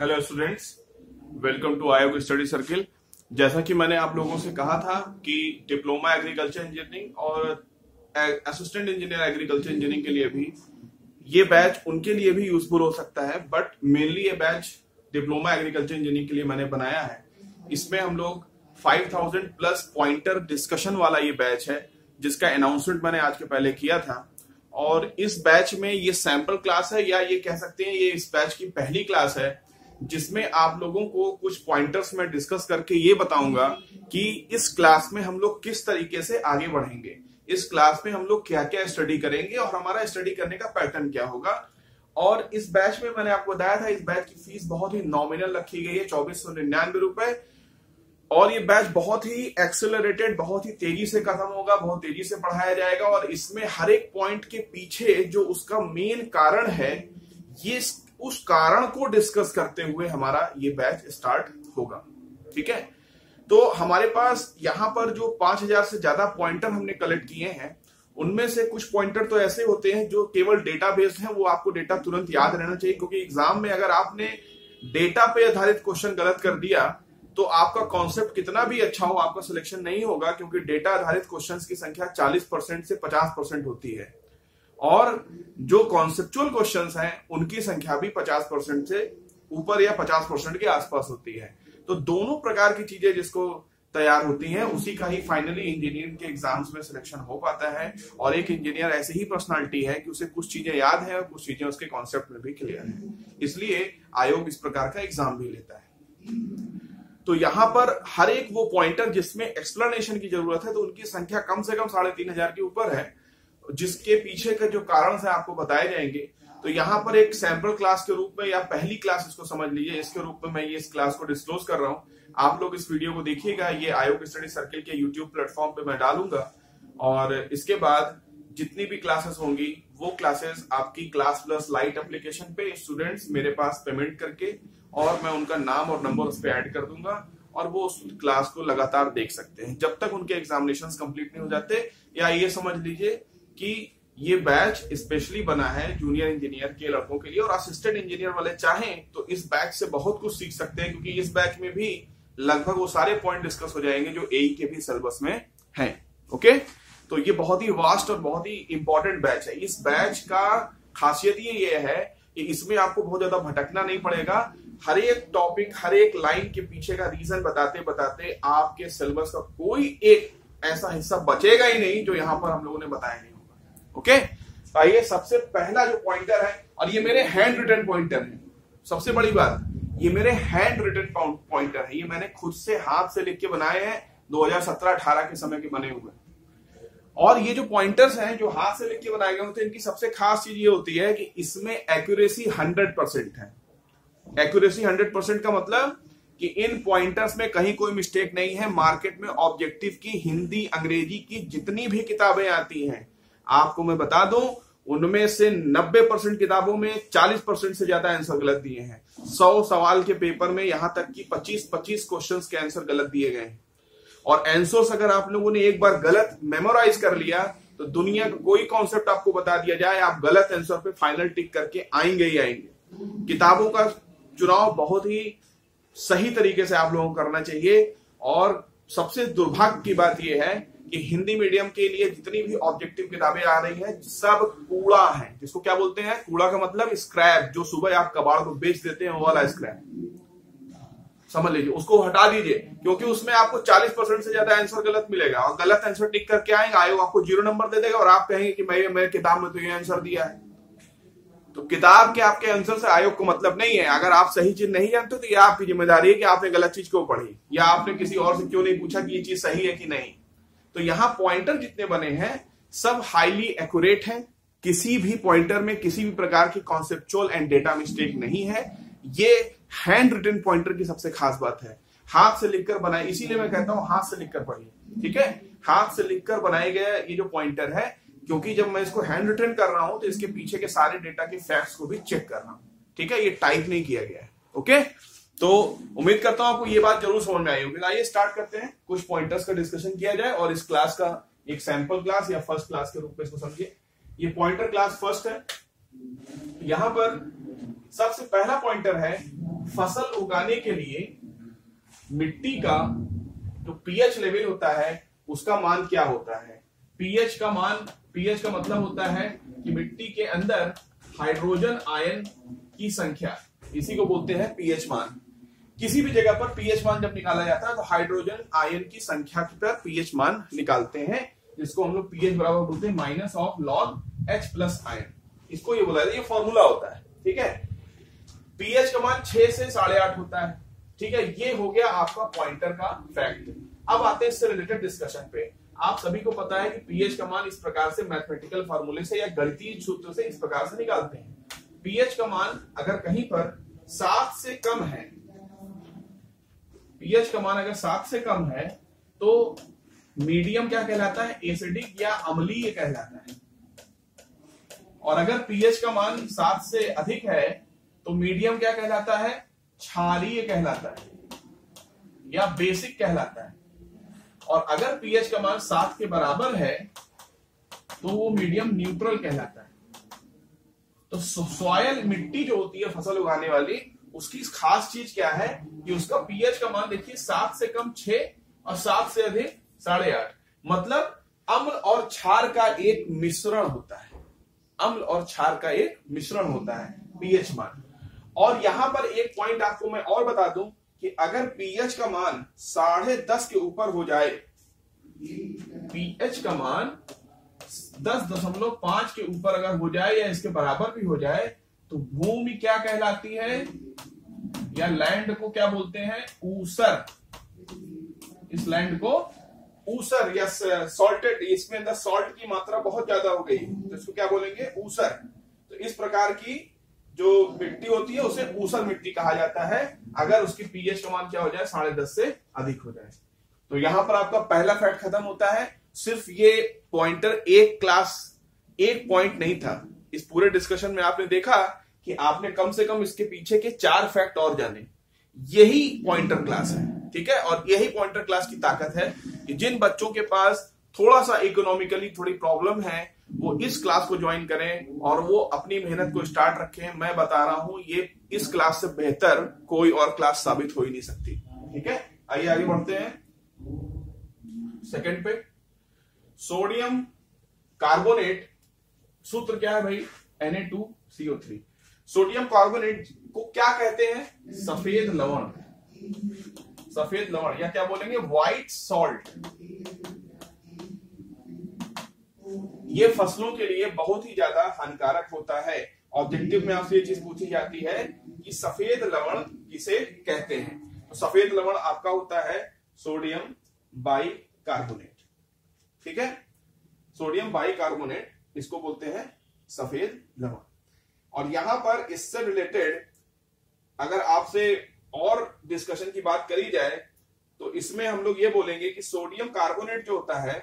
Hello students welcome to Aayog study circle जैसा कि मैंने आप लोगों से कहा था कि डिप्लोमा एग्रीकल्चर इंजीनियरिंग और असिस्टेंट इंजीनियर एग्रीकल्चर इंजीनियरिंग के लिए भी ये बैच उनके लिए भी यूजफुल हो सकता है बट मेनली ये बैच डिप्लोमा एग्रीकल्चर इंजीनियरिंग के लिए मैंने बनाया है। इसमें हम लोग 5000 प्लस पॉइंटर डिस्कशन वाला ये बैच है, जिसका अनाउंसमेंट मैंने आज के पहले किया था। और इस बैच में ये सैंपल क्लास है, या ये कह सकते हैं ये इस बैच की पहली क्लास है जिसमें आप लोगों को कुछ पॉइंटर्स में डिस्कस करके ये बताऊँगा कि इस क्लास में हम लोग किस तरीके से आगे बढ़ेंगे। इस क्लास में हम लोग क्या क्या स्टडी करेंगे और हमारा स्टडी करने का पैटर्न क्या होगा। और इस बैच में मैंने आपको बताया था, इस बैच की फ़ीस बहुत ही नॉमिनल रखी गई है, चौबीस सौ निन्यानवे रुपए। और ये बैच बहुत ही एक्सेलरेटेड बहुत ही तेज़ी से खत्म होगा, बहुत तेज़ी से पढ़ाया जाएगा। और इसमें हर एक पॉइंट के पीछे जो उसका मेन कारण है, ये उस कारण को डिस्कस करते हुए हमारा ये बैच स्टार्ट होगा। ठीक है? तो हमारे पास यहाँ पर जो पाँच हज़ार से ज़्यादा पॉइंटर हमने कलेक्ट किए हैं, उनमें से कुछ पॉइंटर तो ऐसे होते हैं जो केवल डेटा बेस्ड है, वो आपको डेटा तुरंत याद रहना चाहिए, क्योंकि एग्ज़ाम में अगर आपने डेटा पे आधारित क्वेश्चन गलत कर दिया तो आपका कॉन्सेप्ट कितना भी अच्छा हो, आपका सिलेक्शन नहीं होगा, क्योंकि डेटा आधारित क्वेश्चंस की संख्या 40 परसेंट से 50 परसेंट होती है। और जो कॉन्सेप्चुअल क्वेश्चंस हैं, उनकी संख्या भी 50 परसेंट से ऊपर या 50 परसेंट के आसपास होती है। तो दोनों प्रकार की चीज़ें जिसको तैयार होती हैं, उसी का ही फाइनली इंजीनियरिंग के एग्ज़ाम्स में सिलेक्शन हो पाता है। और एक इंजीनियर ऐसे ही पर्सनालिटी है कि उसे कुछ चीज़ें याद है और कुछ चीज़ें उसके कॉन्सेप्ट में भी क्लियर है। इसलिए आयोग इस प्रकार का एग्ज़ाम भी लेता है। तो यहाँ पर हर एक वो पॉइंटर जिसमें एक्सप्लेनेशन की ज़रूरत है तो उनकी संख्या कम से कम साढ़े तीन हज़ार के ऊपर है। जिसके पीछे का जो कारण है आपको बताए जाएँगे तो यहाँ पर एक सैंपल क्लास के रूप में या पहली क्लास इसको समझ लीजिए, इसके रूप में मैं ये इस क्लास को डिस्क्लोज कर रहा हूँ। आप लोग इस वीडियो को देखिएगा, ये आयोग स्टडी सर्किल के यूट्यूब प्लेटफॉर्म पे मैं डालूँगा। और इसके बाद जितनी भी क्लासेस होंगी, वो क्लासेस आपकी क्लास प्लस लाइट एप्लीकेशन पे स्टूडेंट्स मेरे पास पेमेंट करके और मैं उनका नाम और नंबर उस पर ऐड कर दूँगा और वो उस क्लास को लगातार देख सकते हैं। जब तक उनके एग्जामिनेशन कंप्लीट नहीं हो जाते, या ये समझ लीजिए कि ये बैच स्पेशली बना है जूनियर इंजीनियर के लड़कों के लिए और असिस्टेंट इंजीनियर वाले चाहें तो इस बैच से बहुत कुछ सीख सकते हैं, क्योंकि इस बैच में भी लगभग वो सारे पॉइंट डिस्कस हो जाएँगे जो ए के भी सिलेबस में हैं ओके तो ये बहुत ही वास्ट और बहुत ही इंपॉर्टेंट बैच है। इस बैच का खासियत ये ये है कि इसमें आपको बहुत ज़्यादा भटकना नहीं पड़ेगा। हर एक टॉपिक हर एक लाइन के पीछे का रीजन बताते बताते आपके सिलेबस का कोई एक ऐसा हिस्सा बचेगा ही नहीं जो यहाँ पर हम लोगों ने बताया नहीं। ओके? तो आइए, सबसे पहला जो पॉइंटर है, और ये मेरे हैंड रिटर्न पॉइंटर है। सबसे बड़ी बात, ये मेरे हैंड रिटर्न पॉइंटर है। ये मैंने खुद से हाथ से लिख के बनाए हैं 2017-18 के समय के बने हुए। और ये जो पॉइंटर्स हैं, जो हाथ से लिख के बनाए गए होते हैं, इनकी सबसे खास चीज़ ये होती है कि इसमें एक्यूरेसी 100 परसेंट है। एक्यूरेसी 100 परसेंट का मतलब कि इन पॉइंटर्स में कहीं कोई मिस्टेक नहीं है। मार्केट में ऑब्जेक्टिव की, हिंदी, अंग्रेज़ी की जितनी भी किताबें आती हैं आपको मैं बता दूँ, उनमें से 90 परसेंट किताबों में 40 परसेंट से ज़्यादा आंसर गलत दिए हैं। 100 सवाल के पेपर में यहाँ तक कि 25-25 क्वेश्चंस के आंसर गलत दिए गए हैं। और एंसोर्स अगर आप लोगों ने एक बार गलत मेमोराइज कर लिया तो दुनिया का कोई कॉन्सेप्ट आपको बता दिया जाए, आप गलत आंसर पे फाइनल टिक करके आएँगे ही आएँगे। किताबों का चुनाव बहुत ही सही तरीके से आप लोगों को करना चाहिए। और सबसे दुर्भाग्य की बात यह है कि हिंदी मीडियम के लिए जितनी भी ऑब्जेक्टिव किताबें आ रही हैं, सब कूड़ा है। जिसको क्या बोलते हैं? कूड़ा का मतलब स्क्रैप जो सुबह आप कबाड़ को बेच देते हैं, वो वाला स्क्रैप समझ लीजिए, उसको हटा दीजिए, क्योंकि उसमें आपको 40 परसेंट से ज़्यादा आंसर गलत मिलेगा। और गलत आंसर टिक करके आएँगे आयोग आपको ज़ीरो नंबर दे देगा और आप कहेंगे कि मैं मेरे किताब में तो ये आंसर दिया है। तो किताब के आपके आंसर से आयोग को मतलब नहीं है। अगर आप सही चीज़ नहीं जानते तो ये आपकी ज़िम्मेदारी है कि आपने गलत चीज़ क्यों पढ़ी। या आपने किसी और से क्यों नहीं पूछा कि ये चीज़ सही है कि नहीं। तो यहाँ पॉइंटर जितने बने हैं, सब हाईली एक्यूरेट हैं। किसी भी पॉइंटर में किसी भी प्रकार की कॉन्सेप्चुअल एंड डेटा मिस्टेक नहीं है। ये हैंड रिटन पॉइंटर की सबसे खास बात है। हाथ से लिखकर बनाए, इसीलिए मैं कहता हूँ हाथ से लिखकर पढ़िए, ठीक है? हाथ से लिखकर बनाया गया ये जो पॉइंटर है, क्योंकि जब मैं इसको हैंड रिटर्न कर रहा हूँ तो इसके पीछे के सारे डेटा के फैक्ट्स को भी चेक कर रहा हूँ। ठीक है? ये टाइप नहीं किया गया है ओके तो उम्मीद करता हूँ आपको ये बात ज़रूर समझ में आई होगी। आइए स्टार्ट करते हैं। कुछ पॉइंटर्स का डिस्कशन किया जाए और इस क्लास का एक सैंपल क्लास या फ़र्स्ट क्लास के रूप में इसको समझिए। ये पॉइंटर क्लास फ़र्स्ट है। यहाँ पर सबसे पहला पॉइंटर है फ़सल उगाने के लिए मिट्टी का जो पीएच लेवल होता है, उसका मान क्या होता है? पीएच का मान पीएच का मतलब होता है कि मिट्टी के अंदर हाइड्रोजन आयन की संख्या। इसी को बोलते हैं पीएच मान। किसी भी जगह पर पीएच मान जब निकाला जाता है तो हाइड्रोजन आयन की संख्या पर पीएच मान निकालते हैं, जिसको हम लोग पीएच बराबर बोलते हैं, minus of log H plus ion. इसको ये बोला ये फॉर्मूला होता है, ठीक है? पीएच का मान छह से साढ़े आठ होता है, ठीक है? ये हो गया आपका पॉइंटर का फैक्ट। अब आते हैं इससे रिलेटेड डिस्कशन पे। आप सभी को पता है कि पीएच का मान इस प्रकार से मैथमेटिकल फॉर्मूले से या गणितीय सूत्र से इस प्रकार से निकालते हैं। पीएच का मान अगर कहीं पर सात से कम है पीएच का मान अगर सात से कम है तो मीडियम क्या कहलाता है? एसिडिक या अम्लीय कहलाता है। और अगर पीएच का मान सात से अधिक है तो मीडियम क्या कहलाता है? क्षारीय कहलाता है। या बेसिक कहलाता है। और अगर पीएच का मान सात के बराबर है तो वो मीडियम न्यूट्रल कहलाता है। तो सॉयल मिट्टी जो होती है, फ़सल उगाने वाली उसकी खास चीज़ क्या है कि उसका पीएच का मान देखिए सात से कम छह और सात से अधिक साढ़े आठ। मतलब अम्ल और क्षार का एक मिश्रण होता है। अम्ल और क्षार का एक मिश्रण होता है, पीएच मान। और यहाँ पर एक पॉइंट आपको मैं और बता दूँ कि अगर पीएच का मान साढ़े दस के ऊपर हो जाए, पीएच का मान दस दशमलव पाँच के ऊपर अगर हो जाए या इसके बराबर भी हो जाए तो भूमि क्या कहलाती है? या लैंड को क्या बोलते हैं? ऊसर। इस लैंड को ऊसर या सॉल्टेड इसमें अंदर सॉल्ट की मात्रा बहुत ज़्यादा हो गई। तो इसको क्या बोलेंगे? ऊसर। तो इस प्रकार की जो मिट्टी होती है, उसे ऊसर मिट्टी कहा जाता है। अगर उसकी पीएच का मान क्या हो जाए? साढ़े दस से अधिक हो जाए। तो यहाँ पर आपका पहला फैक्ट खत्म होता है। सिर्फ़ ये पॉइंटर एक क्लास एक पॉइंट नहीं था। इस पूरे डिस्कशन में आपने देखा कि आपने कम से कम इसके पीछे के चार फैक्ट और जाने। यही पॉइंटर क्लास है, ठीक है? और यही पॉइंटर क्लास की ताकत है कि जिन बच्चों के पास थोड़ा सा इकोनॉमिकली थोड़ी प्रॉब्लम है, वो इस क्लास को ज्वाइन करें और वो अपनी मेहनत को स्टार्ट रखें। मैं बता रहा हूँ, ये इस क्लास से बेहतर कोई और क्लास साबित हो ही नहीं सकती, ठीक है? आइए आगे बढ़ते हैं। सेकंड पे सोडियम कार्बोनेट सूत्र क्या है भाई? Na2CO3 सोडियम कार्बोनेट को क्या कहते हैं? सफ़ेद लवण। सफ़ेद लवण, या क्या बोलेंगे? व्हाइट सॉल्ट ये फ़सलों के लिए बहुत ही ज़्यादा हानिकारक होता है। ऑब्जेक्टिव में आपसे ये चीज़ पूछी जाती है कि सफ़ेद लवण किसे कहते हैं? तो सफ़ेद लवण आपका होता है सोडियम बाई कार्बोनेट ठीक है? सोडियम बाई कार्बोनेट इसको बोलते हैं सफ़ेद लवण। और यहाँ पर इससे रिलेटेड अगर आपसे और डिस्कशन की बात करी जाए तो इसमें हम लोग ये बोलेंगे कि सोडियम कार्बोनेट जो होता है,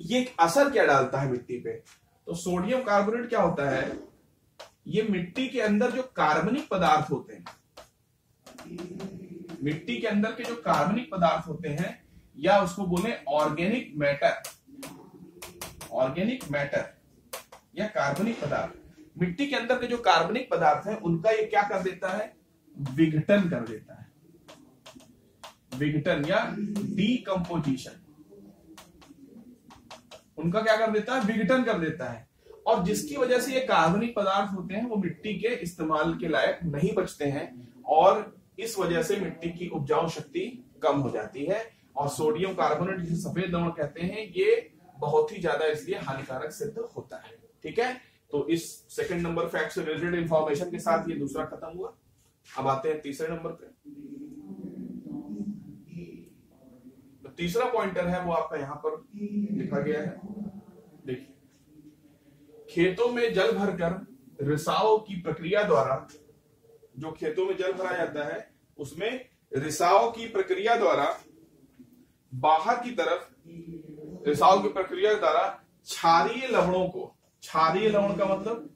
ये असर क्या डालता है मिट्टी पे? तो सोडियम कार्बोनेट क्या होता है? ये मिट्टी के अंदर जो कार्बनिक पदार्थ होते हैं, मिट्टी के अंदर के जो कार्बनिक पदार्थ होते हैं, या उसको बोले ऑर्गेनिक मैटर ऑर्गेनिक मैटर या कार्बनिक पदार्थ, मिट्टी के अंदर के जो कार्बनिक पदार्थ है, उनका ये क्या कर देता है? विघटन कर देता है। विघटन या डीकम्पोजिशन उनका क्या कर देता है? विघटन कर देता है। और जिसकी वजह से ये कार्बनिक पदार्थ होते हैं, वो मिट्टी के इस्तेमाल के लायक नहीं बचते हैं और इस वजह से मिट्टी की उपजाऊ शक्ति कम हो जाती है। और सोडियम कार्बोनेट जिसे सफ़ेद लवण कहते हैं, ये बहुत ही ज़्यादा इसलिए हानिकारक सिद्ध होता है। ठीक है? तो इस सेकंड नंबर फैक्ट से रिलेटेड इंफॉर्मेशन के साथ ये दूसरा खत्म हुआ। अब आते हैं तीसरे नंबर पे। तो तीसरा पॉइंटर है, वो आपका यहाँ पर लिखा गया है। देखिए। खेतों में जल भरकर रिसाव की प्रक्रिया द्वारा, जो खेतों में जल भरा जाता है, उसमें रिसाव की प्रक्रिया द्वारा बाहर की तरफ़ रिसाव की प्रक्रिया के द्वारा क्षारीय लवणों को, क्षारीय लवण का मतलब?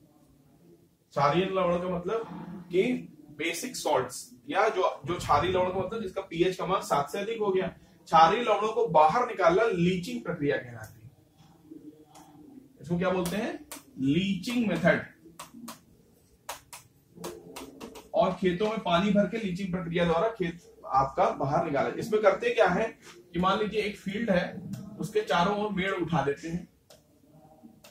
क्षारीय लवण का मतलब कि बेसिक सॉल्ट्स या जो जो क्षारीय लवण का मतलब जिसका पीएच का मान सात से अधिक हो गया, क्षारीय लवणों को बाहर निकालना लीचिंग प्रक्रिया कहलाती है। इसको क्या बोलते हैं? लीचिंग मेथड और खेतों में पानी भर के लीचिंग प्रक्रिया द्वारा खेत आपका बाहर निकाला इसमें करते क्या है? कि मान लीजिए एक फ़ील्ड है उसके चारों ओर मेड़ उठा देते हैं।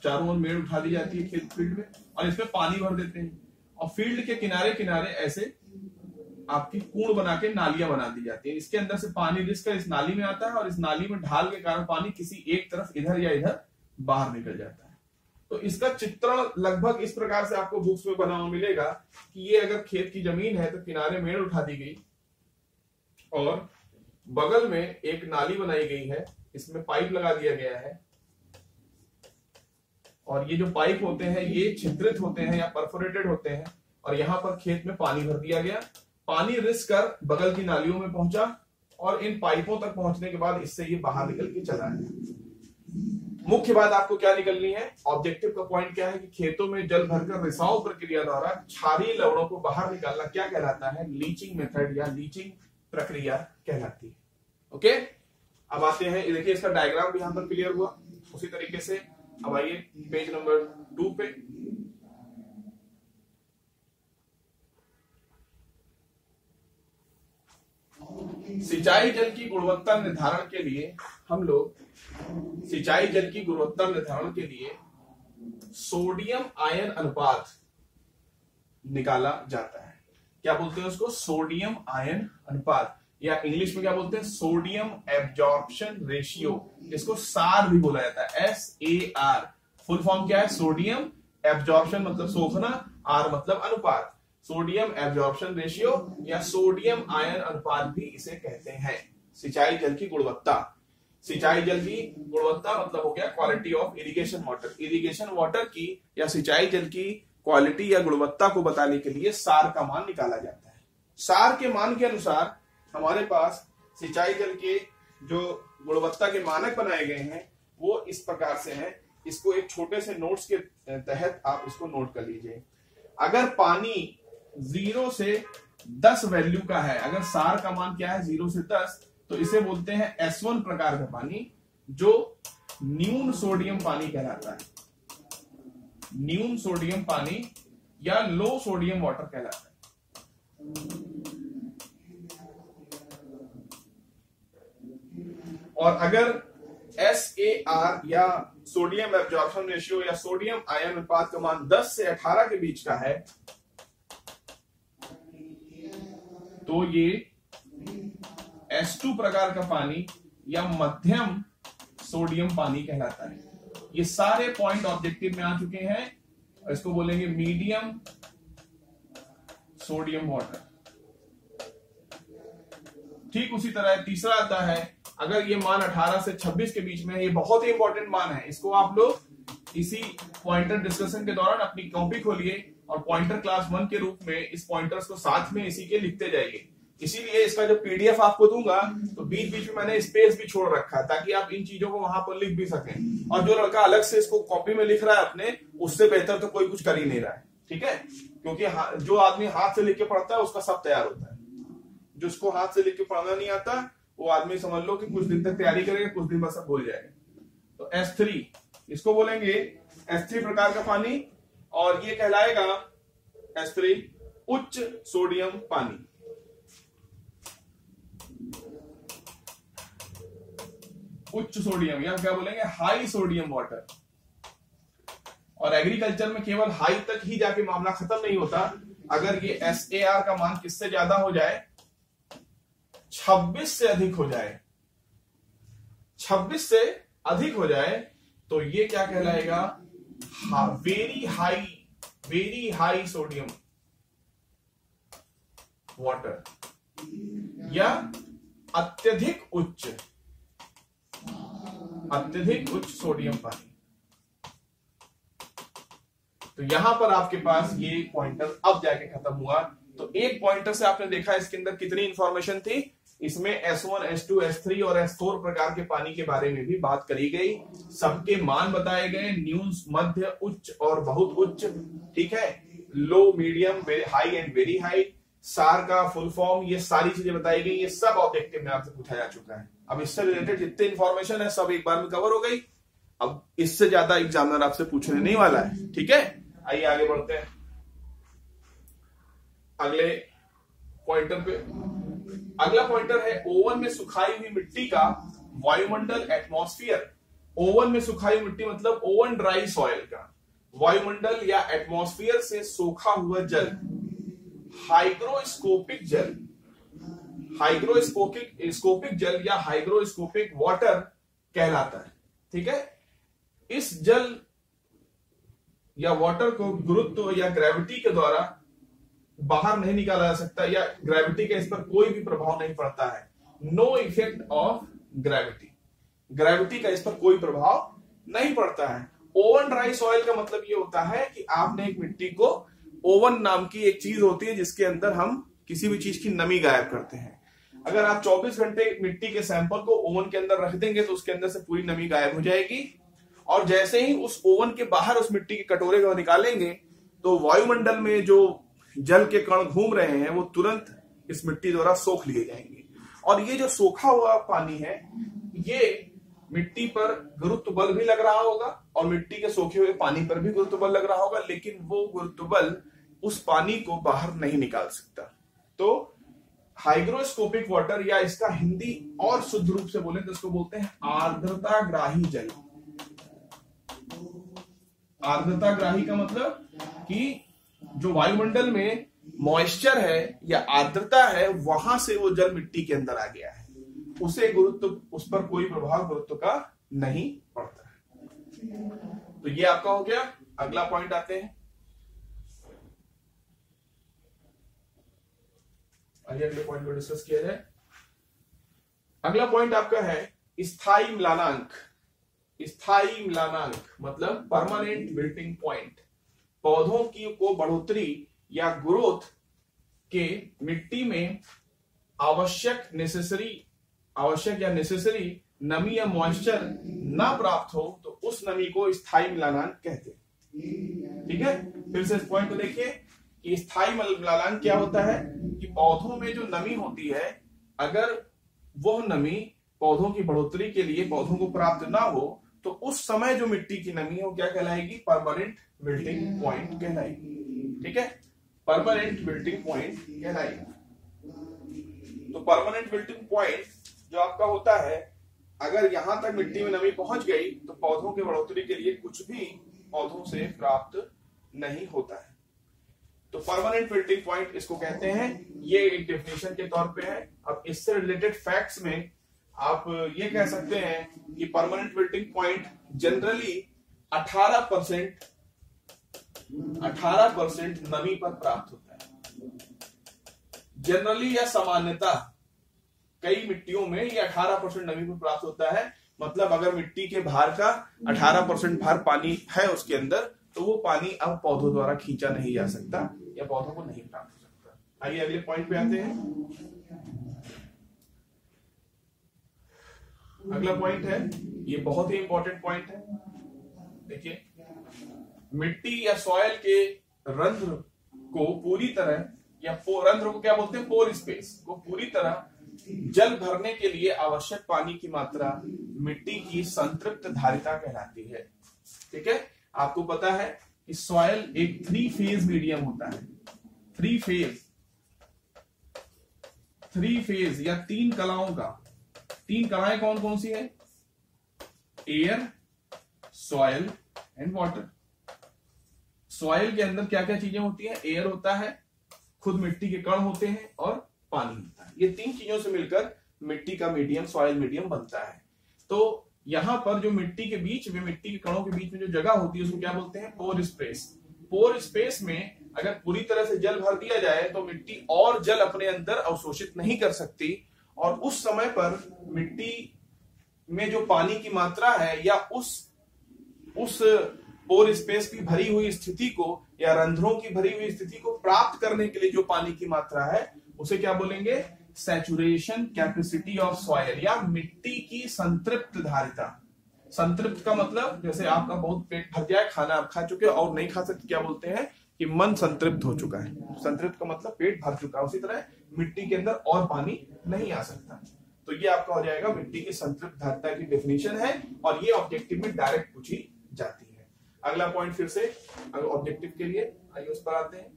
चारों ओर मेड़ उठा दी जाती है खेत फ़ील्ड में और इसमें पानी भर देते हैं। और फ़ील्ड के किनारे किनारे ऐसे आपकी कूड़ बना के नालियाँ बना दी जाती है। इसके अंदर से पानी रिसकर इस नाली में आता है और इस नाली में ढाल के कारण पानी किसी एक तरफ़ इधर या इधर बाहर निकल जाता है। तो इसका चित्रण लगभग इस प्रकार से आपको बुक्स में बना हुआ मिलेगा कि ये अगर खेत की ज़मीन है तो किनारे मेड़ उठा दी गई और बगल में एक नाली बनाई गई है। इसमें पाइप लगा दिया गया है। और ये जो पाइप होते हैं, ये छिद्रित होते हैं या परफोरेटेड होते हैं, और यहाँ पर खेत में पानी भर दिया गया। पानी रिस कर बगल की नालियों में पहुँचा, और इन पाइपों तक पहुँचने के बाद इससे ये बाहर निकल के चला है मुख्य बात आपको क्या निकलनी है? ऑब्जेक्टिव का पॉइंट क्या है कि खेतों में जल भरकर रिसाव प्रक्रिया द्वारा क्षारीय लवणों को बाहर निकालना क्या कहलाता है? लीचिंग मेथड या लीचिंग प्रक्रिया कहलाती है। ओके अब आते हैं देखिए इसका डायग्राम भी यहाँ पर क्लियर हुआ। उसी तरीके से अब आइए पेज नंबर टू पे। सिंचाई जल की गुणवत्ता निर्धारण के लिए हम लोग सिंचाई जल की गुणवत्ता निर्धारण के लिए सोडियम आयन अनुपात निकाला जाता है। क्या बोलते हैं उसको? सोडियम आयन अनुपात। या इंग्लिश में क्या बोलते हैं? Sodium absorption ratio. इसको सार भी बोला जाता है। S A R full form क्या है? सोडियम एब्जॉर्प्शन मतलब सोखना, आर मतलब अनुपात। सोडियम एब्जॉर्प्शन रेशियो या सोडियम आयन अनुपात भी इसे कहते हैं। सिंचाई जल की गुणवत्ता। सिंचाई जल की गुणवत्ता मतलब हो गया quality of irrigation water irrigation water की या सिंचाई जल की क्वालिटी या गुणवत्ता को बताने के लिए सार का मान निकाला जाता है। सार के मान के अनुसार हमारे पास सिंचाई जल के जो गुणवत्ता के मानक बनाए गए हैं, वो इस प्रकार से हैं। इसको एक छोटे से नोट्स के तहत आप इसको नोट कर लीजिए। अगर पानी ज़ीरो से दस वैल्यू का है, अगर सार का मान क्या है ज़ीरो से दस तो इसे बोलते हैं एस वन प्रकार का पानी, जो न्यून सोडियम पानी कहलाता है। न्यून सोडियम पानी या लो सोडियम वाटर कहलाता है। और अगर एस ए आर या सोडियम एब्जॉर्प्शन रेशियो या सोडियम आयन अनुपात का मान 10 से 18 के बीच का है तो ये S2 प्रकार का पानी या मध्यम सोडियम पानी कहलाता है। ये सारे पॉइंट ऑब्जेक्टिव में आ चुके हैं इसको बोलेंगे मीडियम सोडियम वाटर ठीक उसी तरह तीसरा आता है अगर ये मान 18 से 26 के बीच में ये बहुत ही इंपॉर्टेंट मान है। इसको आप लोग इसी पॉइंटर डिस्कशन के दौरान अपनी कॉपी खोलिए और पॉइंटर क्लास वन के रूप में इस पॉइंटर्स को साथ में इसी के लिखते जाइए। इसीलिए इसका जो पीडीएफ आपको दूँगा तो बीच बीच में मैंने स्पेस भी छोड़ रखा है, ताकि आप इन चीज़ों को वहाँ पर लिख भी सकें। और जो लड़का अलग से इसको कॉपी में लिख रहा है अपने, उससे बेहतर तो कोई कुछ कर ही नहीं रहा है। ठीक है? क्योंकि जो आदमी हाथ से लिख के पढ़ता है, उसका सब तैयार होता है। जिसको हाथ से लिख के पढ़ना नहीं आता वो आदमी समझ लो कि कुछ दिन तक तैयारी करेगा, कुछ दिन बाद सब भूल जाएगा। तो एस थ्री इसको बोलेंगे एस थ्री प्रकार का पानी और ये कहलाएगा एस थ्री उच्च सोडियम पानी। उच्च सोडियम, या क्या बोलेंगे? High sodium water. और एग्रीकल्चर में केवल हाई तक ही जाके मामला खत्म नहीं होता। अगर ये एस ए आर का मान किससे ज़्यादा हो जाए 26 से अधिक हो जाए। 26 से अधिक हो जाए तो ये क्या कहलाएगा? Very high very high sodium water या अत्यधिक उच्च अत्यधिक उच्च सोडियम पानी। तो यहाँ पर आपके पास ये पॉइंटर अब जाके खत्म हुआ। तो एक पॉइंटर से आपने देखा इसके अंदर कितनी इंफॉर्मेशन थी? इसमें S1, S2, S3 और S4 प्रकार के पानी के बारे में भी बात करी गई। सबके मान बताए गए न्यून मध्य उच्च और बहुत उच्च ठीक है? Low medium high and very high सार का फुल फॉर्म ये सारी चीज़ें बताई गई ये सब ऑब्जेक्टिव में आपसे पूछा जा चुका है। अब इससे रिलेटेड जितने इंफॉर्मेशन है सब एक बार में कवर हो गई। अब इससे ज़्यादा एग्जामिनर आपसे पूछने नहीं वाला है ठीक है? आइए आगे बढ़ते हैं। अगले पॉइंटर पे। अगला पॉइंटर है ओवन में सुखाई हुई मिट्टी का वायुमंडल एटमॉस्फियर ओवन में सुखाई मिट्टी मतलब ओवन ड्राई सॉयल का। वायुमंडल या एटमॉस्फियर से सोखा हुआ जल। हाइग्रोस्कोपिक जल। हाइग्रोस्कोपिक स्कोपिक जल या हाइग्रोस्कोपिक वाटर कहलाता है। ठीक है? इस जल या वाटर को गुरुत्व या ग्रेविटी के द्वारा बाहर नहीं निकाला जा सकता या ग्रेविटी का इस पर कोई भी प्रभाव नहीं पड़ता है। No effect of gravity gravity का इस पर कोई प्रभाव नहीं पड़ता है। ओवन ड्राई सॉइल का मतलब ये होता है कि आपने एक मिट्टी को ओवन नाम की एक चीज़ होती है जिसके अंदर हम किसी भी चीज़ की नमी गायब करते हैं। अगर आप 24 घंटे मिट्टी के सैंपल को ओवन के अंदर रख देंगे तो उसके अंदर से पूरी नमी गायब हो जाएगी। और जैसे ही उस ओवन के बाहर उस मिट्टी के कटोरे को निकालेंगे तो वायुमंडल में जो जल के कण घूम रहे हैं, वो तुरंत इस मिट्टी द्वारा सोख लिए जाएँगे। और ये जो सोखा हुआ पानी है, ये मिट्टी पर गुरुत्व बल भी लग रहा होगा और मिट्टी के सोखे हुए पानी पर भी गुरुत्व बल लग रहा होगा, लेकिन वो गुरुत्व बल उस पानी को बाहर नहीं निकाल सकता। तो हाइग्रोस्कोपिक वाटर या इसका हिंदी और शुद्ध रूप से बोले तो इसको बोलते हैं आर्द्रता ग्राही जल। आर्द्रता ग्राही का मतलब कि जो वायुमंडल में मॉइस्चर है या आर्द्रता है, वहाँ से वो जल मिट्टी के अंदर आ गया है। उसे गुरुत्व, उस पर कोई प्रभाव गुरुत्व का नहीं पड़ता। है तो ये आपका हो गया। अगला पॉइंट आते हैं। आइए अगले पॉइंट को डिस्कस किया जाए। अगला पॉइंट आपका है स्थायी मिलानांक। स्थायी मिलानांक मतलब परमानेंट बिल्टिंग पॉइंट पौधों की को बढ़ोतरी या ग्रोथ के मिट्टी में आवश्यक नेसेसरी आवश्यक या नेसेसरी नमी या मॉइस्चर ना प्राप्त हो तो उस नमी को स्थायी मिलानांक कहते हैं। ठीक है? फिर से इस पॉइंट को देखिए कि स्थायी मिलानांक क्या होता है? कि पौधों में जो नमी होती है, अगर वह नमी पौधों की बढ़ोतरी के लिए पौधों को प्राप्त ना हो तो उस समय जो मिट्टी की नमी है वो क्या कहलाएगी? परमानेंट बिल्टिंग पॉइंट कहलाएगी। ठीक है? परमानेंट बिल्टिंग पॉइंट कहलाएगी। तो परमानेंट बिल्टिंग पॉइंट जो आपका होता है, अगर यहाँ तक मिट्टी में नमी पहुँच गई तो पौधों की बढ़ोतरी के लिए कुछ भी पौधों से प्राप्त नहीं होता है। तो परमानेंट फिल्टिंग पॉइंट इसको कहते हैं। ये एक डेफिनेशन के तौर पे है। अब इससे रिलेटेड फैक्ट्स में आप ये कह सकते हैं कि permanent wilting point generally 18 percent अठारह परसेंट नमी पर प्राप्त होता है। जनरली या सामान्यता कई मिट्टियों में ये 18 परसेंट नमी पर प्राप्त होता है। मतलब अगर मिट्टी के भार का 18 परसेंट भार पानी है उसके अंदर तो वो पानी अब पौधों द्वारा खींचा नहीं जा सकता या पौधों को नहीं प्राप्त हो सकता। आइए अगले पॉइंट पे आते हैं। अगला पॉइंट है, ये बहुत ही इंपॉर्टेंट पॉइंट है। देखिए, मिट्टी या सॉयल के रंध्र को पूरी तरह, या रंध्र को क्या बोलते हैं? पोर स्पेस को पूरी तरह जल भरने के लिए आवश्यक पानी की मात्रा मिट्टी की संतृप्त धारिता कहलाती है। ठीक है? आपको पता है कि सॉयल एक थ्री फ़ेज़ मीडियम होता है। थ्री फ़ेज़ थ्री फ़ेज़ या तीन कलाओं का तीन कलाएँ कौन कौन सी है? Air soil and water soil के अंदर क्या क्या चीज़ें होती है? एयर होता है, खुद मिट्टी के कण होते हैं और पानी होता है। ये तीन चीज़ों से मिलकर मिट्टी का मीडियम सॉयल मीडियम बनता है। तो यहाँ पर जो मिट्टी के बीच में मिट्टी के कणों के बीच में जो जगह होती है, उसको क्या बोलते हैं? पोर स्पेस पोर स्पेस में अगर पूरी तरह से जल भर दिया जाए तो मिट्टी और जल अपने अंदर अवशोषित नहीं कर सकती। और उस समय पर मिट्टी में जो पानी की मात्रा है या उस उस पोर स्पेस की भरी हुई स्थिति को या रंध्रों की भरी हुई स्थिति को प्राप्त करने के लिए जो पानी की मात्रा है, उसे क्या बोलेंगे? सेचुरेशन कैपेसिटी ऑफ़ सॉयल या मिट्टी की संतृप्त धारिता संतृप्त का मतलब जैसे आपका बहुत पेट भर गया है, खाना आप खा चुके और नहीं खा सकते, क्या बोलते हैं कि मन संतृप्त हो चुका है। संतृप्त का मतलब पेट भर चुका है, उसी तरह मिट्टी के अंदर और पानी नहीं आ सकता। तो ये आपका हो जाएगा मिट्टी की संतृप्त धारिता की डेफिनेशन है और ये ऑब्जेक्टिव में डायरेक्ट पूछी जाती है। अगला पॉइंट फिर से ऑब्जेक्टिव के लिए आइए उस पर आते हैं।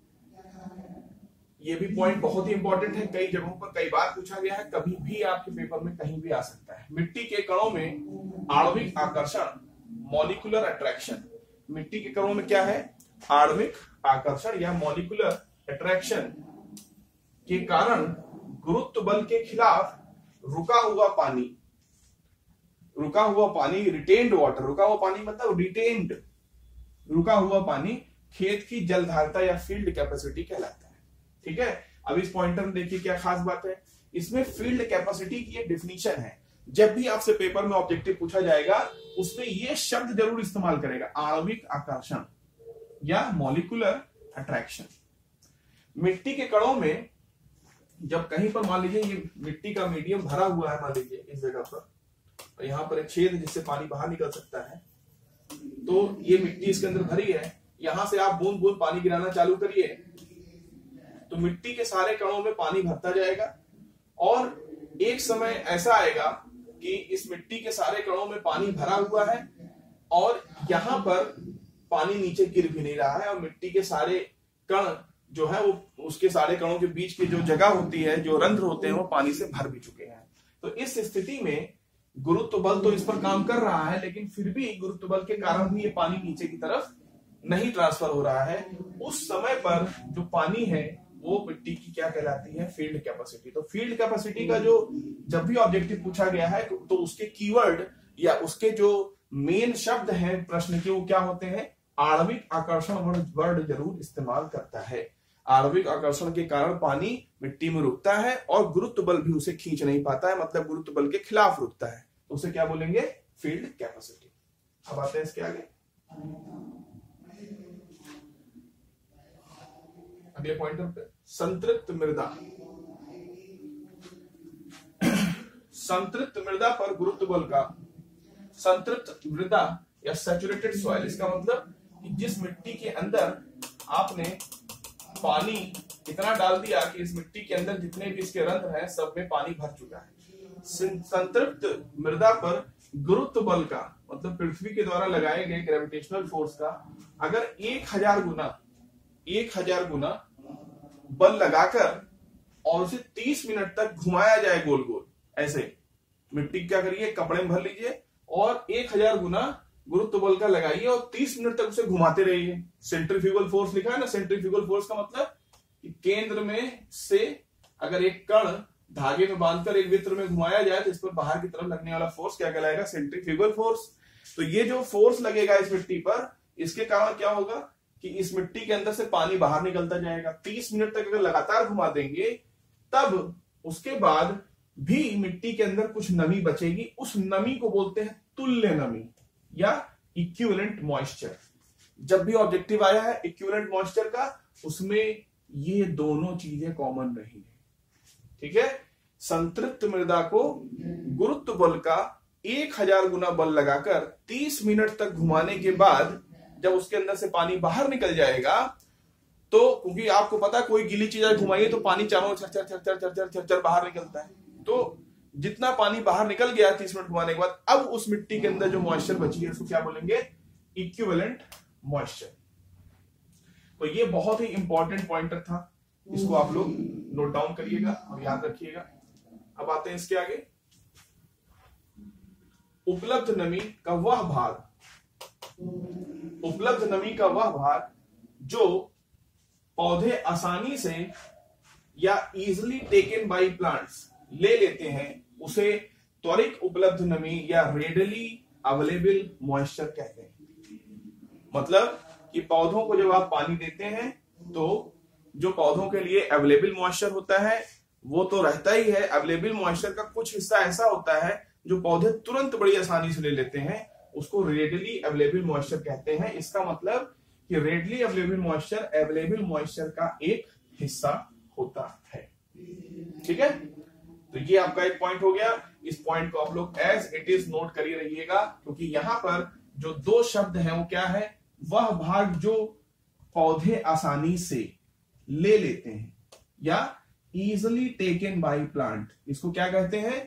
ये भी पॉइंट बहुत ही इंपॉर्टेंट है, कई जगहों पर कई बार पूछा गया है, कभी भी आपके पेपर में कहीं भी आ सकता है। मिट्टी के कणों में आणविक आकर्षण मॉलिकुलर अट्रैक्शन मिट्टी के कणों में क्या है? आणविक आकर्षण या मॉलिकुलर अट्रैक्शन के कारण गुरुत्व बल के खिलाफ रुका हुआ पानी, रुका हुआ पानी रिटेन्ड वाटर रुका हुआ पानी मतलब रिटेन्ड रुका हुआ पानी खेत की जलधारता या फ़ील्ड कैपेसिटी कहलाता है। ठीक है? अब इस पॉइंटर में देखिए क्या खास बात है। इसमें फ़ील्ड कैपेसिटी की डिफिनीशन है। जब भी आपसे पेपर में ऑब्जेक्टिव पूछा जाएगा, उसमें यह शब्द ज़रूर इस्तेमाल करेगा, आणविक आकर्षण या मॉलिकुलर अट्रैक्शन मिट्टी के कणों में जब कहीं पर मान लीजिए ये मिट्टी का मीडियम भरा हुआ है, मान लीजिए, इस जगह पर और यहाँ पर एक छेद जिससे पानी बाहर निकल सकता है तो ये मिट्टी इसके अंदर भरी है, यहाँ से आप बूंद बूंद पानी गिराना चालू करिए तो मिट्टी के सारे कणों में पानी भरता जाएगा, और एक समय ऐसा आएगा कि इस मिट्टी के सारे कणों में पानी भरा हुआ है, और यहाँ पर पानी नीचे गिर भी नहीं रहा है, और मिट्टी के सारे कण जो है वो उसके सारे कणों के बीच की जो जगह होती है, जो रंध्र होते हैं, वो पानी से भर भी चुके हैं। तो इस स्थिति में गुरुत्व बल तो इस पर काम कर रहा है, लेकिन फिर भी गुरुत्व बल के कारण भी ये पानी नीचे की तरफ़ नहीं ट्रांसफ़र हो रहा है। उस समय पर जो पानी है, वो मिट्टी की क्या कहलाती है? फ़ील्ड कैपेसिटी तो फ़ील्ड कैपेसिटी का जो जब भी ऑब्जेक्टिव पूछा गया है तो उसके कीवर्ड या उसके जो मेन शब्द हैं प्रश्न के, वो क्या होते हैं? आणविक आकर्षण वर्ड ज़रूर इस्तेमाल करता है। आणविक आकर्षण के कारण पानी मिट्टी में रुकता है और गुरुत्व बल भी उसे खींच नहीं पाता है मतलब गुरुत्व बल के खिलाफ रुकता है। तो उसे क्या बोलेंगे? फ़ील्ड कैपेसिटी अब आते हैं इसके आगे। अगले पॉइंटर पे संतृप्त मृदा। संतृप्त मृदा पर गुरुत्व बल का। संतृप्त मृदा या सेचुरेटेड सॉइल इसका मतलब कि जिस मिट्टी के अंदर आपने पानी इतना डाल दिया कि इस मिट्टी के अंदर जितने भी इसके रंध्र हैं, सब में पानी भर चुका है। संतृप्त मृदा पर गुरुत्व बल का मतलब पृथ्वी के द्वारा लगाए गए ग्रेविटेशनल फोर्स का, अगर एक हज़ार गुना, एक हज़ार गुना बल लगाकर और उसे 30 मिनट तक घुमाया जाए गोल गोल ऐसे। मिट्टी क्या करिए? कपड़े में भर लीजिए और एक हज़ार गुना गुरुत्व बल का लगाइए और 30 मिनट तक उसे घुमाते रहिए। सेंट्रीफ्यूगल फोर्स लिखा है ना? सेंट्रीफ्यूगल फोर्स का मतलब कि केंद्र में से अगर एक कण धागे में बांधकर एक वित्र में घुमाया जाए तो इस पर बाहर की तरफ़ लगने वाला फोर्स क्या कहलाएगा? सेंट्रीफ्यूगल फोर्स तो ये जो फोर्स लगेगा इस मिट्टी पर, इसके कारण क्या होगा कि इस मिट्टी के अंदर से पानी बाहर निकलता जाएगा। तीस मिनट तक अगर लगातार घुमा देंगे, तब उसके बाद भी मिट्टी के अंदर कुछ नमी बचेगी। उस नमी को बोलते हैं तुल्य नमी। या इक्विवेलेंट मॉइस्चर जब भी ऑब्जेक्टिव आया है इक्विवेलेंट मॉइस्चर का, उसमें ये दोनों चीज़ें कॉमन रही है। ठीक है? संतृप्त मृदा को गुरुत्व बल का एक हज़ार गुना बल लगाकर तीस मिनट तक घुमाने के बाद जब उसके अंदर से पानी बाहर निकल जाएगा तो क्योंकि आपको पता कोई गिली चीज़ घुमाइए तो पानी चारों चर चर चर चर चर चर चर बाहर निकलता है। तो जितना पानी बाहर निकल गया तीस मिनट घुमाने के बाद, अब उस मिट्टी के अंदर जो मॉइस्चर बची है, उसको क्या बोलेंगे? इक्विवेलेंट मॉइस्चर तो ये बहुत ही इंपॉर्टेंट पॉइंटर था। इसको आप लोग नोट डाउन करिएगा और याद रखिएगा। अब आते हैं इसके आगे। उपलब्ध नमी का वह भाग उपलब्ध नमी का वह भाग जो पौधे आसानी से या इजिली टेकन बाय प्लांट्स ले लेते हैं, उसे त्वरित उपलब्ध नमी या रेडली अवेलेबल मॉइस्चर कहते हैं। मतलब कि पौधों को जब आप पानी देते हैं तो जो पौधों के लिए अवेलेबल मॉइस्चर होता है, वो तो रहता ही है। अवेलेबल मॉइस्चर का कुछ हिस्सा ऐसा होता है, जो पौधे तुरंत बड़ी आसानी से ले लेते हैं, उसको रेडली अवेलेबल मॉइस्चर कहते हैं। इसका मतलब कि readily available moisture available moisture का एक हिस्सा होता है। ठीक है? तो ये आपका एक पॉइंट हो गया। इस पॉइंट को आप लोग एज इट इज़ नोट करिए रहिएगा, क्योंकि यहाँ पर जो दो शब्द हैं, वो क्या है? वह भाग जो पौधे आसानी से ले लेते हैं, या इजिली टेकन बाई प्लांट इसको क्या कहते हैं?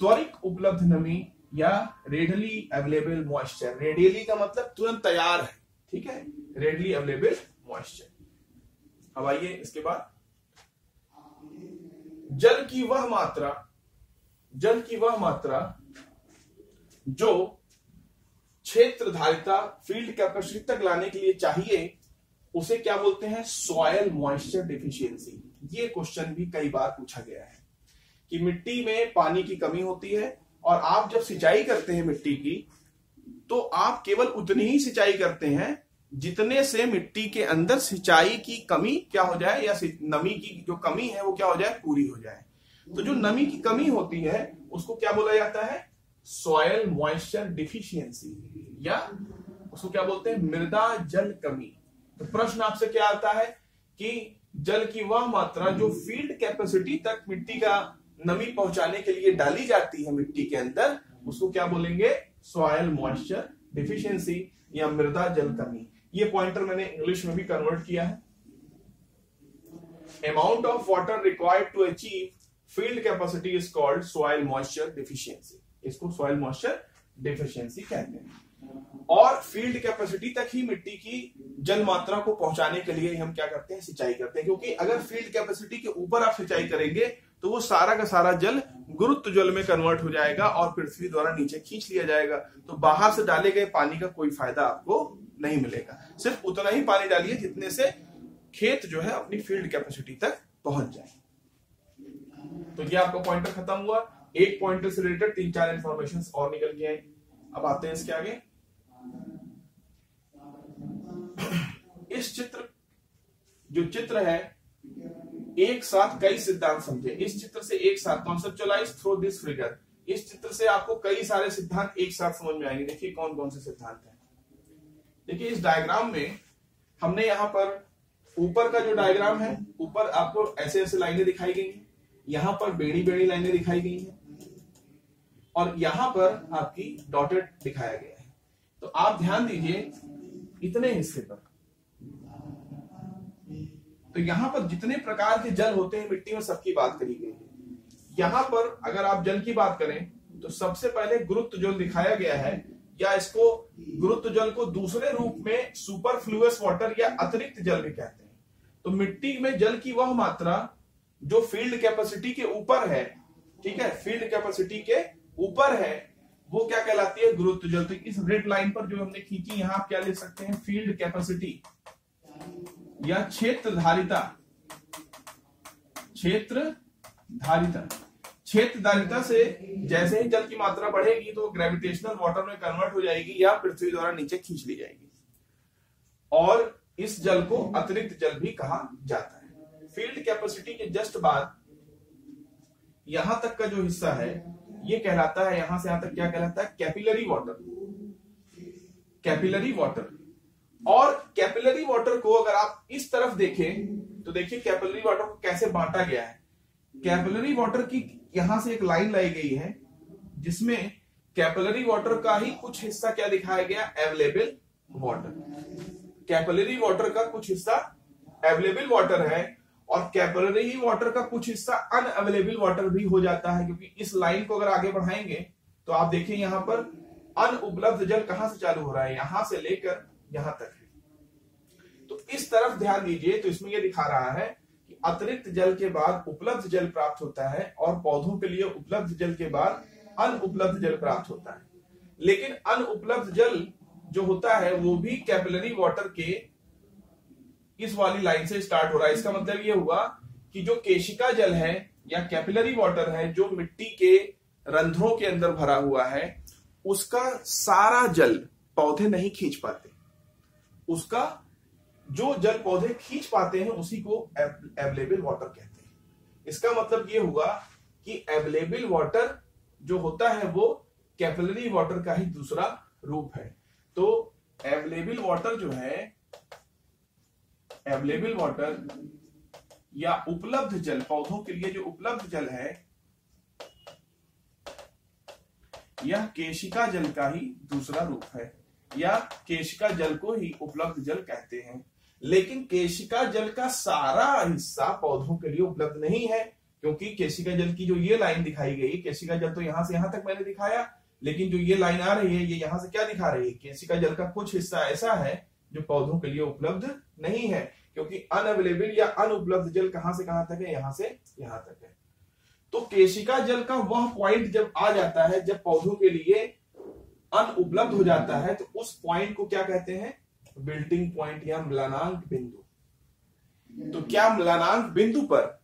त्वरित उपलब्ध नमी या रेडली अवेलेबल मॉइस्चर रेडियली का मतलब तुरंत तैयार है, ठीक है? रेडली अवेलेबल मॉइस्चर अब आइए इसके बाद जल की वह मात्रा, जल की वह मात्रा जो क्षेत्र धारिता फ़ील्ड कैपेसिटी तक लाने के लिए चाहिए, उसे क्या बोलते हैं? सॉयल मॉइस्चर डिफिशियंसी ये क्वेश्चन भी कई बार पूछा गया है कि मिट्टी में पानी की कमी होती है और आप जब सिंचाई करते हैं मिट्टी की तो आप केवल उतनी ही सिंचाई करते हैं जितने से मिट्टी के अंदर सिंचाई की कमी क्या हो जाए या नमी की जो कमी है वो क्या हो जाए? पूरी हो जाए। तो जो नमी की कमी होती है, उसको क्या बोला जाता है? सॉयल मॉइस्चर डिफिशियंसी या उसको क्या बोलते हैं? मृदा जल कमी। तो प्रश्न आपसे क्या आता है कि जल की वह मात्रा जो फ़ील्ड कैपेसिटी तक मिट्टी का नमी पहुँचाने के लिए डाली जाती है मिट्टी के अंदर, उसको क्या बोलेंगे? सॉयल मॉइस्चर डिफिशियंसी या मृदा जल कमी। ये पॉइंटर मैंने इंग्लिश में भी कन्वर्ट किया है। Amount of water required to achieve field capacity is called soil moisture deficiency इसको सॉइल मॉइस्चर डिफिशियंसी कहते हैं। और फ़ील्ड कैपेसिटी तक ही मिट्टी की जल मात्रा को पहुँचाने के लिए हम क्या करते हैं? सिंचाई करते हैं। क्योंकि अगर फ़ील्ड कैपेसिटी के ऊपर आप सिंचाई करेंगे तो वो सारा का सारा जल गुरुत्व जल में कन्वर्ट हो जाएगा और पृथ्वी द्वारा नीचे खींच लिया जाएगा। तो बाहर से डाले गए पानी का कोई फ़ायदा आपको नहीं मिलेगा। सिर्फ़ उतना ही पानी डालिए जितने से खेत जो है अपनी फ़ील्ड कैपेसिटी तक पहुँच जाए। तो ये आपका पॉइंटर खत्म हुआ। एक पॉइंटर से रिलेटेड तीन चार इंफॉर्मेशन और निकल के आए। अब आते हैं इसके आगे। इस चित्र, जो चित्र है, एक साथ कई सिद्धांत समझे। इस चित्र से एक साथ कॉन्सेप्चुअलाइज थ्रू दिस फिगर इस चित्र से आपको कई सारे सिद्धांत एक साथ समझ में आएँगे। देखिए कौन कौन से सिद्धांत है। देखिए, इस डायग्राम में हमने यहाँ पर ऊपर का जो डायग्राम है, ऊपर आपको ऐसे ऐसे लाइनें दिखाई गई हैं। यहाँ पर बेड़ी बेड़ी लाइनें दिखाई गई हैं। और यहाँ पर आपकी डॉटेड दिखाया गया है। तो आप ध्यान दीजिए इतने हिस्से पर। तो यहाँ पर जितने प्रकार के जल होते हैं मिट्टी में, सबकी बात करी गई है। यहाँ पर अगर आप जल की बात करें तो सबसे पहले गुरुत्व जल दिखाया गया है या इसको गुरुत्व जल को दूसरे रूप में सुपर फ्लूस वाटर या अतिरिक्त जल भी कहते हैं। तो मिट्टी में जल की वह मात्रा जो फ़ील्ड कैपेसिटी के ऊपर है, ठीक है फ़ील्ड कैपेसिटी के ऊपर है, वो क्या कहलाती है? गुरुत्व जल। तो इस रेड लाइन पर जो हमने खींची, यहाँ आप क्या ले सकते हैं? फ़ील्ड कैपेसिटी या क्षेत्र धारिता क्षेत्र धारिता क्षेत्र से जैसे ही जल की मात्रा बढ़ेगी तो ग्रेविटेशनल वाटर में कन्वर्ट हो जाएगी या पृथ्वी द्वारा नीचे खींच ली जाएगी। और इस जल को अतिरिक्त जल भी कहा जाता है। फ़ील्ड कैपेसिटी के जस्ट बाद यहाँ तक का जो हिस्सा है, ये कहलाता है, यहाँ से यहाँ तक क्या कहलाता है? कैपिलरी वाटर कैपिलरी वाटर और कैपिलरी वाटर को अगर आप इस तरफ़ देखें तो देखिए कैपिलरी वाटर को कैसे बांटा गया है। कैपिलरी वाटर की यहाँ से एक लाइन लाई गई है, जिसमें कैपिलरी वाटर का ही कुछ हिस्सा क्या दिखाया गया? अवेलेबल वाटर कैपिलरी वाटर का कुछ हिस्सा अवेलेबल वाटर है और कैपिलरी ही वाटर का कुछ हिस्सा अनअवेलेबल वाटर भी हो जाता है, क्योंकि इस लाइन को अगर आगे बढ़ाएँगे तो आप देखिए यहाँ पर अनउपलब्ध जल कहाँ से चालू हो रहा है? यहाँ से लेकर यहाँ तक है। तो इस तरफ़ ध्यान दीजिए तो इसमें यह दिखा रहा है अतिरिक्त जल के बाद उपलब्ध जल प्राप्त होता है और पौधों के लिए उपलब्ध जल के बाद अनउपलब्ध जल प्राप्त होता है। लेकिन अनउपलब्ध जल जो होता है, वो भी कैपिलरी वाटर के इस वाली लाइन से स्टार्ट हो रहा है। इसका मतलब ये हुआ कि जो केशिका जल है या कैपिलरी वाटर है, जो मिट्टी के रंध्रों के अंदर भरा हुआ है, उसका सारा जल पौधे नहीं खींच पाते। उसका जो जल पौधे खींच पाते हैं, उसी को अवेलेबल वाटर कहते हैं। इसका मतलब ये हुआ कि अवेलेबल वाटर जो होता है, वो कैपिलरी वाटर का ही दूसरा रूप है। तो अवेलेबल वाटर जो है अवेलेबल वाटर या उपलब्ध जल, पौधों के लिए जो उपलब्ध जल है, यह केशिका जल का ही दूसरा रूप है। या केशिका जल को ही उपलब्ध जल कहते हैं। लेकिन केशिका जल का सारा हिस्सा पौधों के लिए उपलब्ध नहीं है, क्योंकि केशिका जल की जो ये लाइन दिखाई गई, केशिका जल तो यहाँ से यहाँ तक मैंने दिखाया, लेकिन जो ये लाइन आ रही है, ये यहाँ से क्या दिखा रही है? केशिका जल का कुछ हिस्सा ऐसा है जो पौधों के लिए उपलब्ध नहीं है, क्योंकि अनअवेलेबल या अनुपलब्ध जल कहाँ से कहाँ तक है? यहाँ से यहाँ तक है। तो केशिका जल का वह पॉइंट जब आ जाता है, जब पौधों के लिए अनुपलब्ध हो जाता है तो उस पॉइंट को क्या कहते हैं? बिल्टिंग पॉइंट या मिलानांक बिंदु। तो क्या मिलानांक बिंदु पर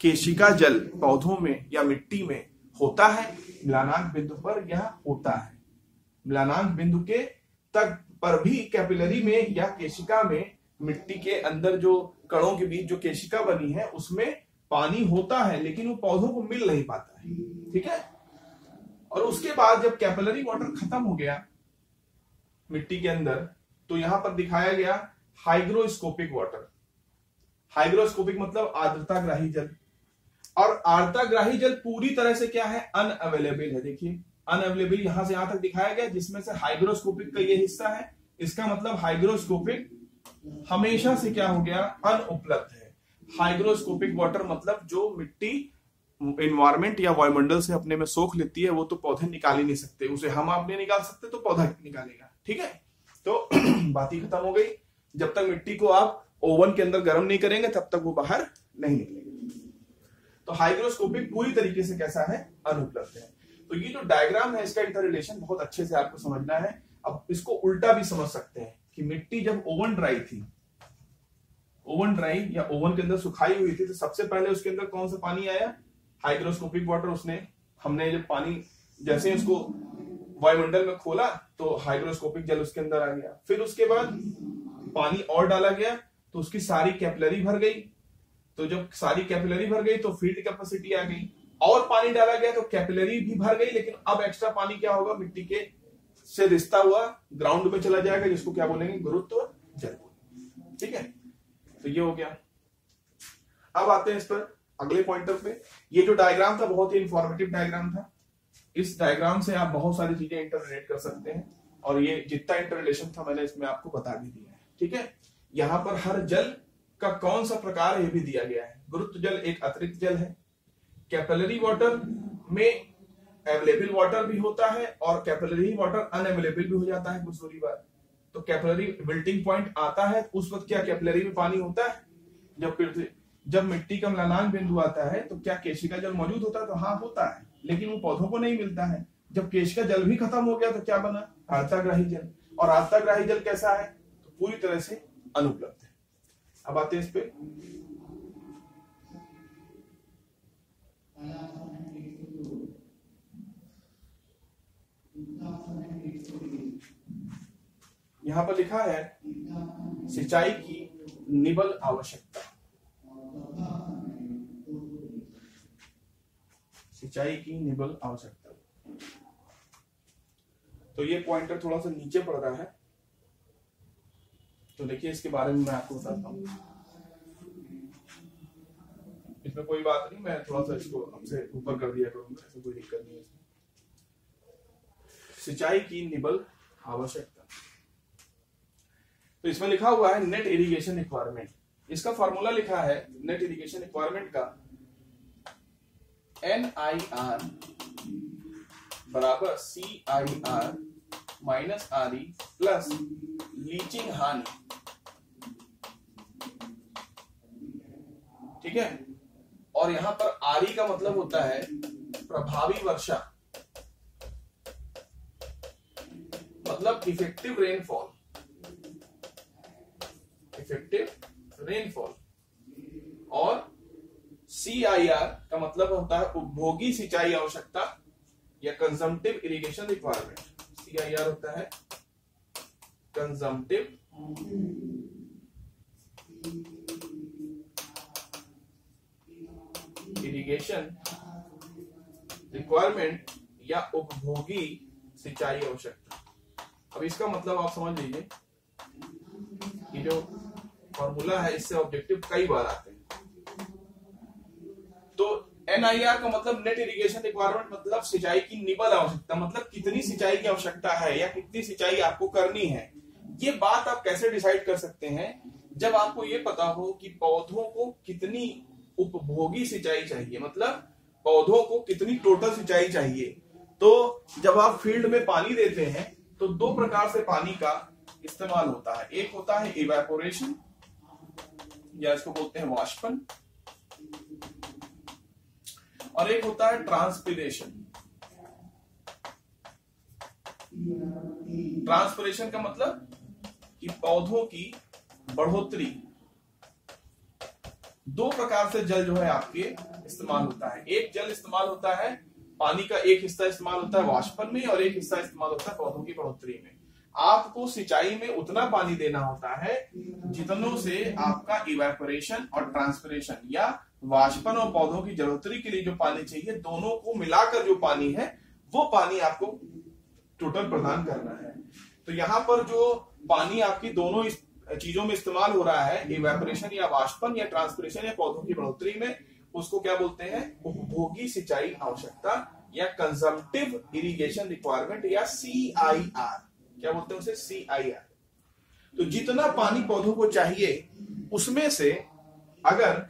केशिका जल पौधों में या मिट्टी में होता है? मिलानांक बिंदु पर यह होता है। मिलानांक बिंदु के तक पर भी कैपिलरी में या केशिका में मिट्टी के अंदर जो कणों के बीच जो केशिका बनी है, उसमें पानी होता है, लेकिन वो पौधों को मिल नहीं पाता है। ठीक है? और उसके बाद जब कैपिलरी वाटर खत्म हो गया, मिट्टी के अंदर तो यहाँ पर दिखाया गया हाइग्रोस्कोपिक वाटर। हाइग्रोस्कोपिक मतलब आर्द्रताग्राही जल। और आर्द्रताग्राही जल पूरी तरह से क्या है? अनअवेलेबल है। देखिए, अनअवेलेबल यहाँ से यहाँ तक दिखाया गया, जिसमें से हाइग्रोस्कोपिक का ये हिस्सा है। इसका मतलब हाइग्रोस्कोपिक हमेशा से क्या हो गया? अनुपलब्ध है। हाइग्रोस्कोपिक वाटर मतलब जो मिट्टी इन्वायरमेंट या वायुमंडल से अपने में सोख लेती है, वो तो पौधे निकाल ही नहीं सकते। उसे हम आप नहीं निकाल सकते तो पौधा निकालेगा। ठीक है? तो बात ही खत्म हो गई। जब तक मिट्टी को आप ओवन के अंदर गर्म नहीं करेंगे, तब तक वो बाहर नहीं निकलेगा। तो हाइग्रोस्कोपिक पूरी तरीके से कैसा है? अनुपलब्ध है। तो ये जो डायग्राम है, इसका इंटर रिलेशन बहुत अच्छे से आपको समझना है। अब इसको उल्टा भी समझ सकते हैं कि मिट्टी जब ओवन ड्राई थी, ओवन ड्राई या ओवन के अंदर सुखाई हुई थी तो सबसे पहले उसके अंदर कौन सा पानी आया? हाइग्रोस्कोपिक वाटर उसने। हमने जब पानी, जैसे उसको वायुमंडल में खोला तो हाइड्रोस्कोपिक जल उसके अंदर आ गया। फिर उसके बाद पानी और डाला गया तो उसकी सारी कैपिलरी भर गई। तो जब सारी कैपिलरी भर गई तो फ़ील्ड कैपेसिटी आ गई। और पानी डाला गया तो कैपिलरी भी भर गई, लेकिन अब एक्स्ट्रा पानी क्या होगा? मिट्टी के से रिश्ता हुआ, ग्राउंड में चला जाएगा, जिसको क्या बोलेंगे? गुरुत्व जल ठीक है? तो ये हो गया। अब आते हैं इस पर अगले पॉइंटर पे ये जो डायग्राम था, बहुत ही इंफॉर्मेटिव डायग्राम था। इस डायग्राम से आप बहुत सारी चीज़ें इंटरलेट कर सकते हैं। और ये जितना इंटरलेशन था, मैंने इसमें आपको बता भी दिया है। ठीक है? यहाँ पर हर जल का कौन सा प्रकार ये भी दिया गया है। गुरुत्व जल एक अतिरिक्त जल है। कैपिलरी वाटर में अवेलेबल वाटर भी होता है और कैपिलरी वाटर अनअवेलेबल भी हो जाता है, कुछ दूरी बाद तो कैपिलरी बिल्टिंग पॉइंट आता है, उस वक्त क्या कैपिलरी में पानी होता है? जब जब मिट्टी का मलानांक बिंदु आता है तो क्या केशिका जल मौजूद होता है? तो हाँ होता है। लेकिन वो पौधों को नहीं मिलता है। जब केश का जल भी खत्म हो गया तो क्या बना? आर्ताग्राही जल। और आर्ताग्राही जल कैसा है? तो पूरी तरह से अनुपलब्ध है। अब आते हैं इस पे। यहाँ पर लिखा है, सिंचाई की निबल आवश्यकता। सिंचाई की निबल आवश्यकता तो ये पॉइंटर थोड़ा सा नीचे पड़ रहा है। तो देखिए, इसके बारे में मैं आपको बताता हूँ। इसमें कोई बात नहीं, मैं थोड़ा सा इसको हमसे ऊपर कर दिया करूँगा, ऐसे कोई दिक्कत नहीं है सिंचाई की निबल आवश्यकता। तो इसमें लिखा हुआ है नेट इरिगेशन रिक्वायरमेंट इसका फॉर्मूला लिखा है नेट इरिगेशन रिक्वायरमेंट का। एन आई आर बराबर C I R minus R E plus leaching हानि ठीक है? और यहाँ पर आर ई का मतलब होता है प्रभावी वर्षा। मतलब इफ़ेक्टिव रेनफॉल इफ़ेक्टिव रेनफॉल और सी आई आर का मतलब होता है उपभोगी सिंचाई आवश्यकता या consumptive irrigation requirement C I R होता है कंजम्पटिव इरिगेशन रिक्वायरमेंट या उपभोगी सिंचाई आवश्यकता। अब इसका मतलब आप समझ लीजिए कि जो फॉर्मूला है, इससे ऑब्जेक्टिव कई बार आते हैं। तो एनआईआर का मतलब नेट इरिगेशन रिक्वायरमेंट मतलब सिंचाई की निबल आवश्यकता मतलब कितनी सिंचाई की आवश्यकता है या कितनी सिंचाई आपको करनी है, ये बात आप कैसे डिसाइड कर सकते हैं? जब आपको ये पता हो कि पौधों को कितनी उपभोगी सिंचाई चाहिए मतलब पौधों को कितनी टोटल सिंचाई चाहिए तो जब आप फ़ील्ड में पानी देते हैं तो दो प्रकार से पानी का इस्तेमाल होता है। एक होता है इवेपोरेशन या इसको बोलते हैं वाष्पन। और एक होता है ट्रांसपिरेशन ट्रांसपिरेशन का मतलब कि पौधों की बढ़ोतरी। दो प्रकार से जल जो है आपके इस्तेमाल होता है। एक जल इस्तेमाल होता है पानी का, एक हिस्सा इस्तेमाल होता है वाष्पन में और एक हिस्सा इस्तेमाल होता है पौधों की बढ़ोतरी में। आपको सिंचाई में उतना पानी देना होता है जितनों से आपका इवेपोरेशन और ट्रांसपिरेशन या वाष्पन और पौधों की जलोत्तरी के लिए जो पानी चाहिए, दोनों को मिलाकर जो पानी है, वो पानी आपको टोटल प्रदान करना है। तो यहाँ पर जो पानी आपकी दोनों चीज़ों में इस्तेमाल हो रहा है इवेपोरेशन या वाष्पन या ट्रांसपिरेशन या पौधों की बढ़ोतरी में, उसको क्या बोलते हैं? उपभोगी सिंचाई आवश्यकता या कंजम्पटिव इरिगेशन रिक्वायरमेंट या सी आई आर क्या बोलते हैं उसे? सी आई आर तो जितना पानी पौधों को चाहिए, उसमें से अगर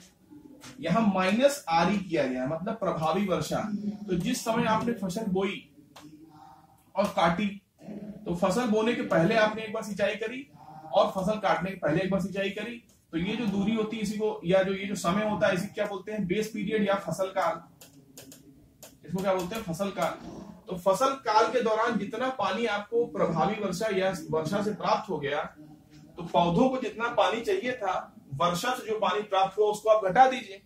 यहाँ माइनस आर किया गया मतलब प्रभावी वर्षा। तो जिस समय आपने फ़सल बोई और काटी तो फ़सल बोने के पहले आपने एक बार सिंचाई करी और फ़सल काटने के पहले एक बार सिंचाई करी। तो ये जो दूरी होती है इसी को, या जो ये जो समय होता है, इसी क्या बोलते हैं? बेस पीरियड या फ़सल काल। इसको क्या बोलते हैं? फ़सल काल। तो फ़सल काल के दौरान जितना पानी आपको प्रभावी वर्षा या वर्षा से प्राप्त हो गया तो पौधों को जितना पानी चाहिए था वर्षा से जो पानी प्राप्त हुआ, उसको आप घटा दीजिए।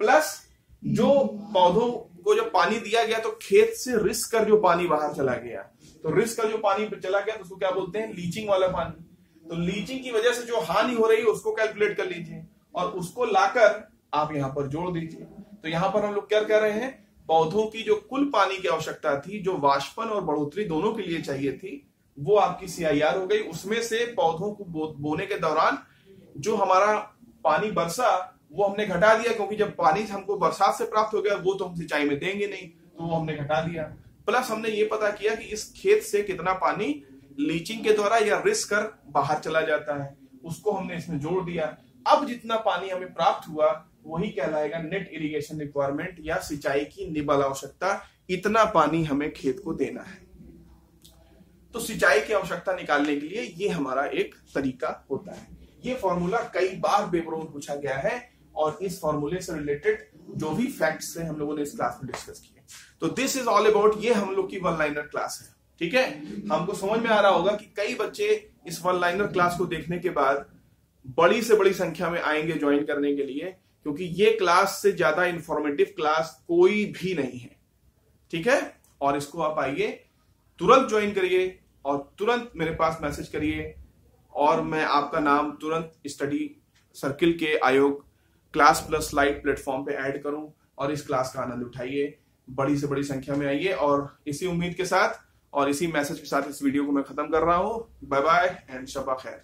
प्लस जो पौधों को जब पानी दिया गया तो खेत से रिस्क कर जो पानी बाहर चला गया। तो रिस्क का जो पानी चला गया तो उसको क्या बोलते हैं? लीचिंग वाला पानी। तो लीचिंग की वजह से जो हानि हो रही है, उसको कैलकुलेट कर लीजिए। और उसको लाकर आप यहाँ पर जोड़ दीजिए। तो यहाँ पर हम लोग क्या कह रहे हैं? पौधों की जो कुल पानी की आवश्यकता थी, जो वाष्पन और बढ़ोतरी दोनों के लिए चाहिए थी, वो आपकी सीआईआर हो गई। उसमें से पौधों को बोने के दौरान जो हमारा पानी बरसा, वो हमने घटा दिया क्योंकि जब पानी हमको बरसात से प्राप्त हो गया, वो तो हम सिंचाई में देंगे नहीं तो वो हमने घटा दिया। प्लस हमने ये पता किया कि इस खेत से कितना पानी लीचिंग के द्वारा या रिस्क कर बाहर चला जाता है। उसको हमने इसमें जोड़ दिया। अब जितना पानी हमें प्राप्त हुआ, वही कहलाएगा नेट इरिगेशन रिक्वायरमेंट या सिंचाई की निबल आवश्यकता। इतना पानी हमें खेत को देना है। तो सिंचाई की आवश्यकता निकालने के लिए ये हमारा एक तरीका होता है। ये फॉर्मूला कई बार पेपरों में पूछा गया है और इस फॉर्मूले से रिलेटेड जो भी फैक्ट्स है हम लोगों ने इस क्लास में डिस्कस किए। तो दिस इज़ ऑल अबाउट ये हम लोग की वन लाइनर क्लास है, ठीक है? हमको समझ में आ रहा होगा कि कई बच्चे इस वन लाइनर क्लास को देखने के बाद बड़ी से बड़ी संख्या में आएँगे ज्वाइन करने के लिए, क्योंकि ये क्लास से ज़्यादा इंफॉर्मेटिव क्लास कोई भी नहीं है, ठीक है? और इसको आप आइए, तुरंत ज्वाइन करिए और तुरंत मेरे पास मैसेज करिए और मैं आपका नाम तुरंत स्टडी सर्किल के Aayog class plus live platform पे ऐड करूँ और इस क्लास का आनंद उठाइए। बड़ी से बड़ी संख्या में आइए और इसी उम्मीद के साथ और इसी मैसेज के साथ इस वीडियो को मैं खत्म कर रहा हूँ। बाय बाय एंड शबा खैर